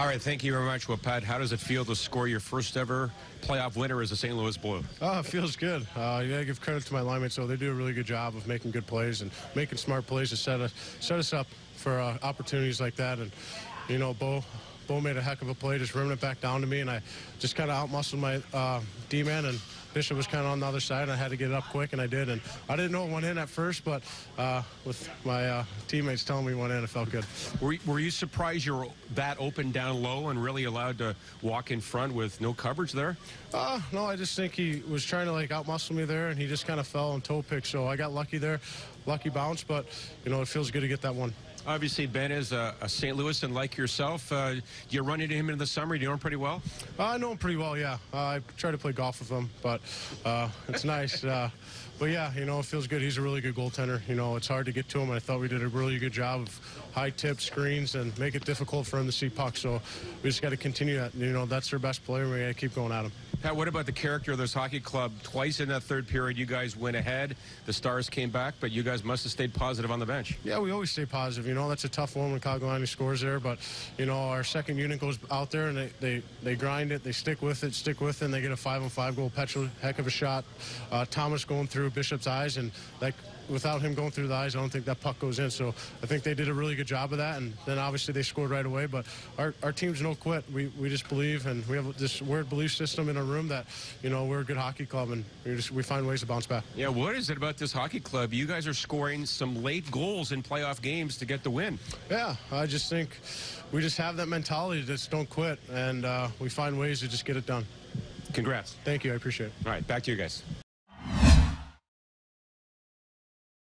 All right, thank you very much. Pat, how does it feel to score your first ever playoff winner as a St. Louis Blue? Oh, it feels good. Uh, yeah, I give credit to my linemen, so they do a really good job of making good plays and making smart plays to set us set us up for uh, opportunities like that. And you know, Bo. Bo made a heck of a play, just rimming it back down to me, and I just kind of outmuscled my uh, D-man, and Bishop was kind of on the other side, and I had to get it up quick, and I did. And I didn't know it went in at first, but uh, with my uh, teammates telling me it went in, it felt good. Were, were you surprised you were that open down low and really allowed to walk in front with no coverage there? Uh, no, I just think he was trying to like outmuscle me there, and he just kind of fell and toe pick. So I got lucky there, lucky bounce, but you know it feels good to get that one. Obviously, Ben is a, a St. Louisan like yourself. Uh, you run into him in the summer? Do you know him pretty well? Uh, I know him pretty well, yeah. Uh, I try to play golf with him, but uh, it's nice. But yeah, you know, it feels good. He's a really good goaltender. You know, it's hard to get to him. I thought we did a really good job of high tip screens and make it difficult for him to see pucks. So we just got to continue that. You know, that's their best player. We got to keep going at him. Pat, what about the character of this hockey club? Twice in that third period, you guys went ahead. The Stars came back, but you guys must have stayed positive on the bench. Yeah, we always stay positive. You know, that's a tough one when Kagalani scores there, but you know, our second unit goes out there and they, they, they grind it, they stick with it, stick with it, and they get a five on five goal. Petro, heck of a shot. Uh, Thomas going through Bishop's eyes, and like without him going through the eyes, I don't think that puck goes in. So I think they did a really good job of that, and then obviously they scored right away. But our, our team's no quit. We, we just believe, and we have this weird belief system in our room that you know we're a good hockey club, and we just we find ways to bounce back. Yeah, what is it about this hockey club? You guys are scoring some late goals in playoff games to get the win. Yeah, I just think we just have that mentality. Just don't quit, and uh, we find ways to just get it done. Congrats. Thank you. I appreciate it. All right, back to you guys.